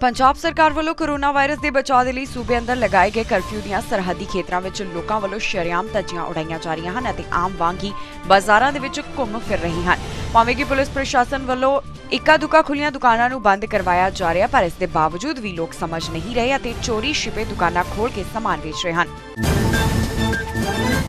ਪੰਜਾਬ ਸਰਕਾਰ ਵੱਲੋਂ corona virus ਦੇ ਬਚਾਅ ਦੇ ਲਈ ਸੂਬੇ ਅੰਦਰ ਲਗਾਏ ਗਏ ਕਰਫਿਊ ਦੀਆਂ ਸਰਹੱਦੀ ਖੇਤਰਾਂ ਵਿੱਚ ਲੋਕਾਂ ਵੱਲੋਂ ਸ਼ਰੇਆਮ ਧੱਜੀਆਂ ਉਡਾਈਆਂ ਜਾ ਰਹੀਆਂ ਹਨ ਅਤੇ ਆਮ ਵਾਂਗ ਹੀ ਬਾਜ਼ਾਰਾਂ ਦੇ ਵਿੱਚ ਘੁੰਮ ਫਿਰ ਰਹੇ ਹਨ। ਭਾਵੇਂ ਕਿ ਪੁਲਿਸ ਪ੍ਰਸ਼ਾਸਨ ਵੱਲੋਂ ਇੱਕਾ ਦੁੱਕਾ ਖੁੱਲੀਆਂ ਦੁਕਾਨਾਂ ਨੂੰ ਬੰਦ ਕਰਵਾਇਆ ਜਾ ਰਿਹਾ, ਪਰ ਇਸ ਦੇ ਬਾਵਜੂਦ ਵੀ ਲੋਕ ਸਮਝ ਨਹੀਂ ਰਹੇ ਅਤੇ ਚੋਰੀ ਛਿਪੇ ਦੁਕਾਨਾਂ ਖੋਲ ਕੇ ਸਮਾਨ ਵੇਚ ਰਹੇ ਹਨ।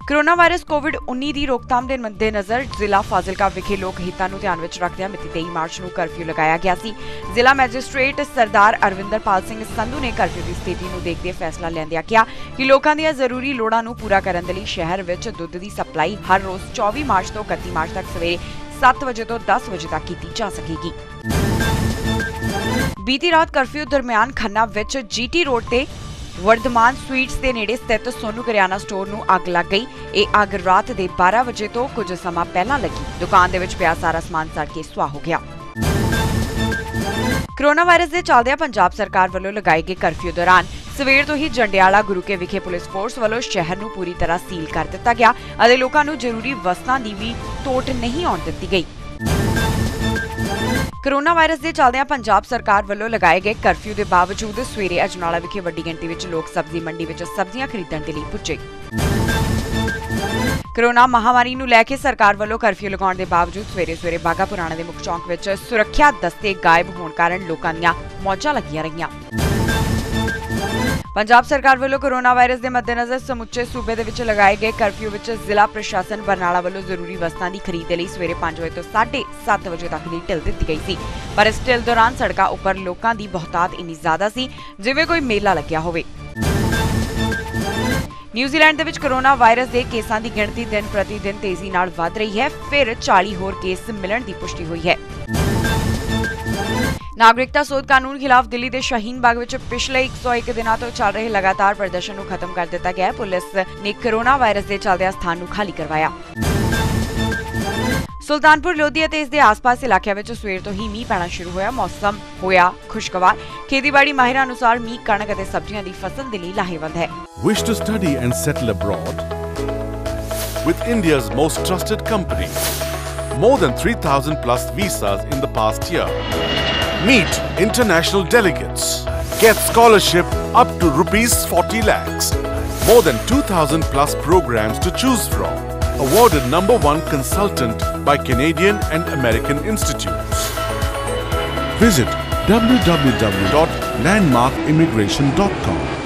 ਕੋਰੋਨਾ ਵਾਇਰਸ ਕੋਵਿਡ-19 ਦੀ ਰੋਕਥਾਮ ਦੇ ਮੱਦੇਨਜ਼ਰ ਜ਼ਿਲ੍ਹਾ ਫਾਜ਼ਿਲਕਾ ਵਿਖੇ ਲੋਕ ਹਿੱਤਾਂ ਨੂੰ ਧਿਆਨ ਵਿੱਚ ਰੱਖਦਿਆਂ ਮਿਤੀ 23 ਮਾਰਚ ਨੂੰ ਕਰਫਿਊ ਲਗਾਇਆ ਗਿਆ ਸੀ। ਜ਼ਿਲ੍ਹਾ ਮੈਜਿਸਟ੍ਰੇਟ ਸਰਦਾਰ ਅਰਵਿੰਦਰਪਾਲ ਸਿੰਘ ਸੰਧੂ ਨੇ ਕਰਫਿਊ ਦੀ ਸਥਿਤੀ ਨੂੰ ਦੇਖਦੇ ਫੈਸਲਾ ਲੈਂਦਿਆਂ ਕਿਹਾ ਕਿ ਲੋਕਾਂ ਦੀਆਂ ਜ਼ਰੂਰੀ ਲੋੜਾਂ ਨੂੰ ਪੂਰਾ ਕਰਨ ਦੇ ਲਈ ਸ਼ਹਿਰ ਵਿੱਚ ਦੁੱਧ ਦੀ ਸਪਲਾਈ ਹਰ ਰੋਜ਼ 24 ਮਾਰਚ ਤੋਂ 31 ਮਾਰਚ ਤੱਕ ਸਵੇਰੇ 7 ਵਜੇ ਤੋਂ 10 ਵਜੇ ਤੱਕ ਕੀਤੀ ਜਾ ਸਕੇਗੀ। ਬੀਤੀ ਰਾਤ ਕਰਫਿਊ ਦਰਮਿਆਨ ਖੰਨਾ ਵਿੱਚ ਜੀਟੀ ਰੋਡ ਤੇ ਵਰਧਮਾਨ ਸਵੀਟਸ ਦੇ ਨੇੜੇ ਸਥਿਤ ਸੋਨੂ ਕਰਿਆਨਾ ਸਟੋਰ ਨੂੰ ਅੱਗ ਲੱਗ ਗਈ। ਇਹ ਅੱਗ ਰਾਤ ਦੇ 12 ਵਜੇ ਤੋਂ ਕੁਝ ਸਮਾਂ ਪਹਿਲਾਂ ਲੱਗੀ। ਦੁਕਾਨ ਦੇ ਵਿੱਚ ਪਿਆ ਸਾਰਾ ਸਮਾਨ ਸੜ ਕੇ ਸੁਆਹ ਹੋ ਗਿਆ। ਕੋਰੋਨਾ ਵਾਇਰਸ ਦੇ ਚੱਲਦਿਆਂ ਪੰਜਾਬ ਸਰਕਾਰ ਵੱਲੋਂ ਲਗਾਏ ਗਏ ਕਰਫਿਊ ਦੌਰਾਨ ਸਵੇਰ ਤੋਂ ਹੀ ਜੰਡਿਆਲਾ ਗੁਰੂਕੇ ਵਿਖੇ ਪੁਲਿਸ ਫੋਰਸ ਵੱਲੋਂ ਸ਼ਹਿਰ ਨੂੰ ਪੂਰੀ ਤਰ੍ਹਾਂ ਸੀਲ ਕਰ ਦਿੱਤਾ ਗਿਆ ਅਤੇ ਲੋਕਾਂ ਨੂੰ ਜ਼ਰੂਰੀ ਵਸਤਾਂ ਦੀ ਵੀ ਟੋਟ ਨਹੀਂ ਆਉਣ ਦਿੱਤੀ ਗਈ। ਕੋਰੋਨਾ ਵਾਇਰਸ ਦੇ ਚੱਲਦਿਆਂ ਪੰਜਾਬ ਸਰਕਾਰ ਵੱਲੋਂ ਲਗਾਏ ਗਏ ਕਰਫਿਊ ਦੇ ਬਾਵਜੂਦ ਸਵੇਰੇ ਅਜਨਾਲਾ ਵਿਖੇ ਵੱਡੀ ਗਿਣਤੀ ਵਿੱਚ ਲੋਕ ਸਬਜ਼ੀ ਮੰਡੀ ਵਿੱਚ ਸਬਜ਼ੀਆਂ ਖਰੀਦਣ ਦੇ ਲਈ ਪੁੱਜੇ। ਕੋਰੋਨਾ ਮਹਾਮਾਰੀ ਨੂੰ ਲੈ ਕੇ ਸਰਕਾਰ ਵੱਲੋਂ ਕਰਫਿਊ ਲਗਾਉਣ ਦੇ ਬਾਵਜੂਦ ਸਵੇਰੇ ਸਵੇਰੇ ਬਾਗਾ ਪੁਰਾਣਾ ਦੇ ਮੁੱਖ ਚੌਂਕ ਵਿੱਚ ਸੁਰੱਖਿਆ ਦਸਤੇ ਗਾਇਬ ਹੋਣ ਕਾਰਨ ਲੋਕਾਂ ਦੀਆਂ ਮੌਜਾਂ ਲੱਗੀਆਂ ਰਹੀਆਂ। ਪੰਜਾਬ ਸਰਕਾਰ ਵੱਲੋਂ ਕੋਰੋਨਾ ਵਾਇਰਸ ਦੇ ਮੱਦੇਨਜ਼ਰ ਸਮੁੱਚੇ ਸੂਬੇ ਦੇ ਵਿੱਚ ਲਗਾਏ ਗਏ ਕਰਫਿਊ ਵਿੱਚ ਜ਼ਿਲ੍ਹਾ ਪ੍ਰਸ਼ਾਸਨ ਬਰਨਾਲਾ ਵੱਲੋਂ ਜ਼ਰੂਰੀ ਵਸਤਾਂ ਦੀ ਖਰੀਦ ਦੇ ਲਈ ਸਵੇਰੇ 5 ਵਜੇ ਤੋਂ 7:30 ਵਜੇ ਤੱਕ ਦੀ ਢਿੱਲ ਦਿੱਤੀ ਗਈ ਸੀ। ਪਰ ਇਸ ਢਿੱਲ ਦੌਰਾਨ ਸੜਕਾਂ ਉੱਪਰ ਲੋਕਾਂ ਦੀ ਬਹੁਤਾਤ ਇੰਨੀ ਜ਼ਿਆਦਾ ਸੀ, ਜਿਵੇਂ ਕੋਈ ਮੇਲਾ ਲੱਗਿਆ ਹੋਵੇ। ਨਿਊਜ਼ੀਲੈਂਡ ਦੇ ਵਿੱਚ ਕੋਰੋਨਾ ਵਾਇਰਸ ਦੇ ਕੇਸਾਂ ਦੀ ਗਿਣਤੀ ਦਿਨ ਪ੍ਰਤੀ ਦਿਨ ਤੇਜ਼ੀ ਨਾਲ ਵਧ ਰਹੀ ਹੈ, ਫਿਰ 40 ਹੋਰ ਕੇਸ ਮਿਲਣ ਦੀ ਪੁਸ਼ਟੀ ਹੋਈ ਹੈ। ਨਾਗਰਿਕਤਾ ਸੋਧ ਕਾਨੂੰਨ ਖਿਲਾਫ ਦਿੱਲੀ ਦੇ ਸ਼ਾਹੀਨ ਬਾਗ ਵਿੱਚ ਪਿਛਲੇ 101 ਦਿਨਾਂ ਤੋਂ ਚੱਲ ਰਹੇ ਲਗਾਤਾਰ ਪ੍ਰਦਰਸ਼ਨ ਨੂੰ ਖਤਮ ਕਰ ਦਿੱਤਾ ਗਿਆ ਹੈ। ਪੁਲਿਸ ਨੇ ਕੋਰੋਨਾ ਵਾਇਰਸ ਦੇ ਚੱਲਦਿਆਂ ਸਥਾਨ ਨੂੰ ਖਾਲੀ ਕਰਵਾਇਆ। ਸੁਲਤਾਨਪੁਰ ਲੋਧੀ ਅਤੇ ਇਸ ਦੇ ਆਸ-ਪਾਸ ਇਲਾਕਿਆਂ ਵਿੱਚ ਸਵੇਰ ਤੋਂ ਹੀ ਮੀਂਹ ਪੈਣਾ ਸ਼ੁਰੂ ਹੋਇਆ ਮੌਸਮ ਹੋਇਆ ਖੁਸ਼ਗਵਾਰ ਖੇਤੀਬਾੜੀ ਮਾਹਿਰਾਂ ਅਨੁਸਾਰ ਮੀਂਹ ਕਣਕ ਅਤੇ ਸਬਜ਼ੀਆਂ ਦੀ ਫਸਲ ਦੇ ਲਈ ਲਾਹੇਵੰਦ ਹੈ Wish to study and settle abroad? With India's most trusted company. More than 3,000 plus visas in the past year. Meet international delegates. Get scholarship up to rupees 40 lakhs. More than 2,000 plus programs to choose from. Awarded number one consultant by Canadian and American institutes. Visit www.landmarkimmigration.com.